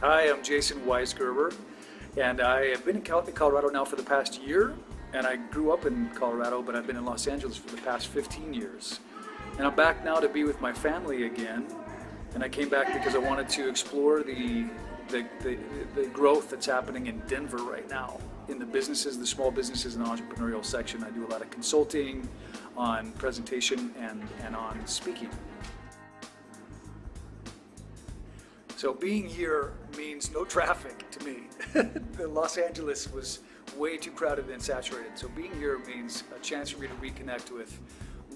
Hi, I'm Jason Weisgerber, and I have been in Colorado now for the past year. And I grew up in Colorado, but I've been in Los Angeles for the past 15 years. And I'm back now to be with my family again. And I came back because I wanted to explore the, the, the, the growth that's happening in Denver right now in the businesses, the small businesses and entrepreneurial section. I do a lot of consulting on presentation and, and on speaking. So being here means no traffic to me. Los Angeles was way too crowded and saturated. So being here means a chance for me to reconnect with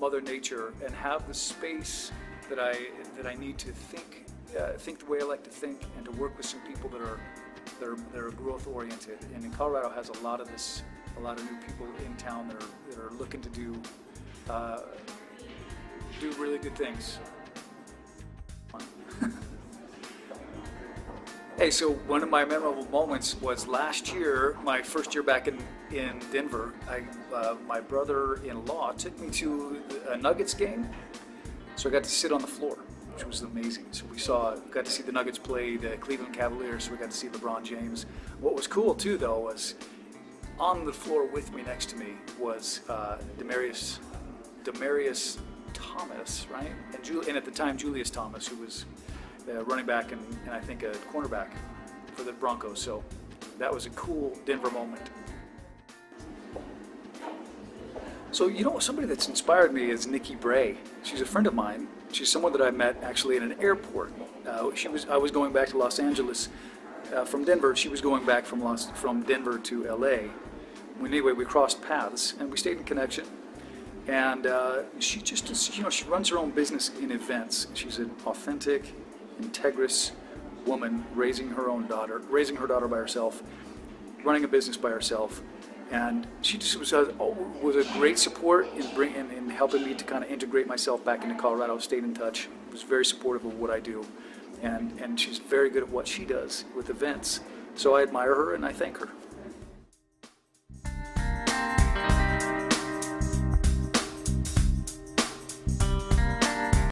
Mother Nature and have the space that I that I need to think uh, think the way I like to think and to work with some people that are that are, that are growth oriented. And in Colorado has a lot of this, a lot of new people in town that are that are looking to do uh, do really good things. Hey, so one of my memorable moments was last year, my first year back in, in Denver. I, uh, my brother-in-law took me to a Nuggets game, so I got to sit on the floor, which was amazing. So we saw, got to see the Nuggets play the Cleveland Cavaliers. So we got to see LeBron James. What was cool too, though, was on the floor with me next to me was uh, Demaryius, Demaryius Thomas, right? And, Jul- and at the time, Julius Thomas, who was uh, running back and, and I think a cornerback for the Broncos. So that was a cool Denver moment. So you know, somebody that's inspired me is Nikki Bray. She's a friend of mine. She's someone that I met actually in an airport. Uh, she was I was going back to Los Angeles uh, from Denver. She was going back from Los from Denver to L.A. anyway, we crossed paths and we stayed in connection. And uh, she just, you know, she runs her own business in events. She's an authentic, integrous woman raising her own daughter, raising her daughter by herself, running a business by herself, and she just was a, was a great support in, bring, in, in helping me to kind of integrate myself back into Colorado. Stayed in touch, was very supportive of what I do, and and she's very good at what she does with events. So I admire her and I thank her.